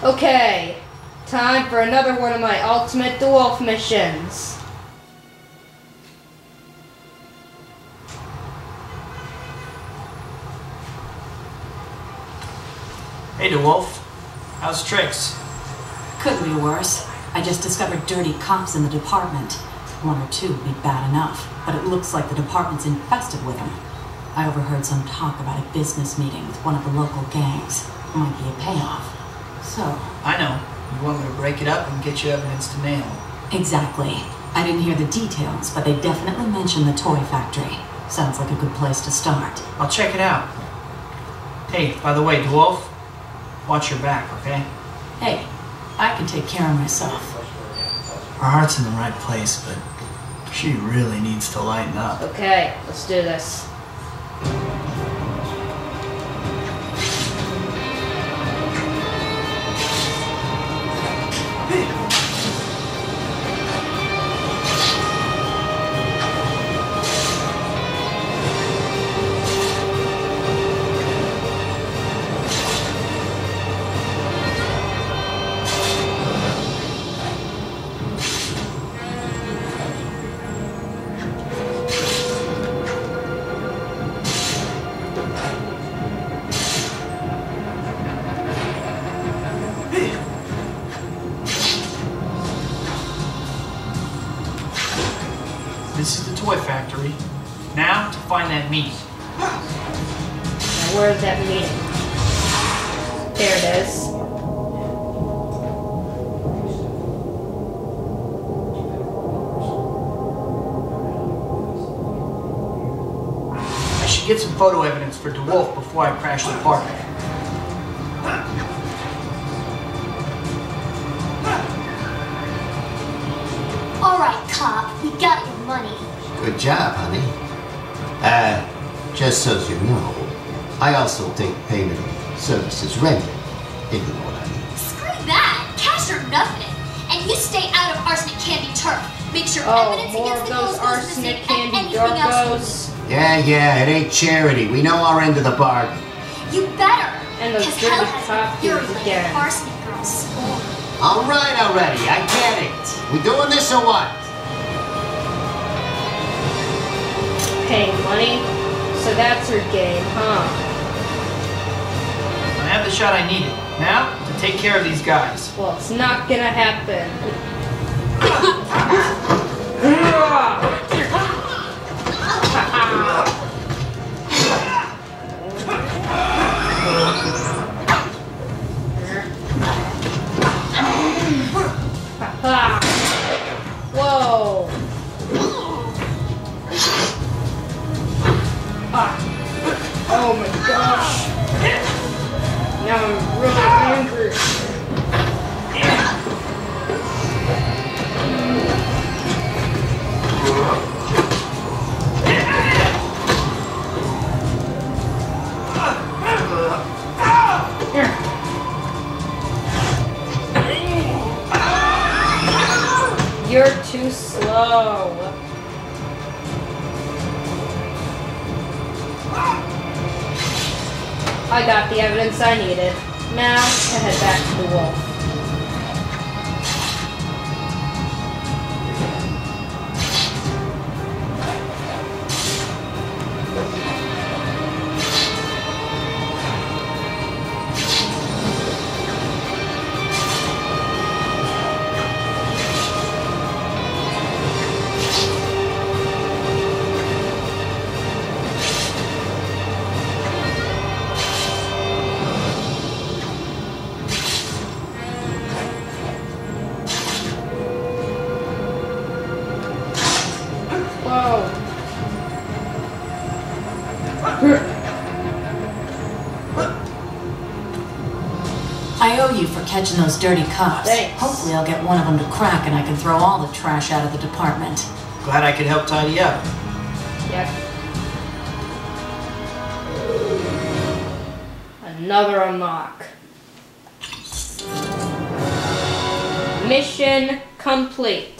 Okay, time for another one of my ultimate DeWolfe missions. Hey, DeWolfe. How's tricks? Couldn't be worse. I just discovered dirty cops in the department. One or two would be bad enough, but it looks like the department's infested with them. I overheard some talk about a business meeting with one of the local gangs. Might be a payoff. So, I know. You want me to break it up and get you evidence to nail. exactly. I didn't hear the details, but they definitely mentioned the toy factory. Sounds like a good place to start. I'll check it out. Hey, by the way, DeWolfe, watch your back, okay? Hey, I can take care of myself. Her heart's in the right place, but she really needs to lighten up. Okay, let's do this. This is the toy factory. Now to find that meat. Now, where's that meat? There it is. I should get some photo evidence for DeWolfe before I crash the party. Money. Good job, honey. Uh, just so you know, I also take payment of services regularly, if you know what I mean. Screw that, cash or nothing. And you stay out of arsenic candy turf. Make sure Oh, evidence more against of the those girls arsenic missing candy and anything else. Dorkos. Yeah, yeah, it ain't charity. We know our end of the bargain. You better. And those 'cause dirty hell has cop been fury dudes letting again. Arsenic girls. All right already, I get it. We doing this or what? Paying money? So that's her game, huh? I have the shot I needed. Now to take care of these guys. Well, it's not gonna happen. You're too slow. I got the evidence I needed. Now to head back to DeWolfe. I owe you for catching those dirty cops. Thanks. Hopefully I'll get one of them to crack and I can throw all the trash out of the department. Glad I could help tidy up. Yep. Another unlock. Mission complete.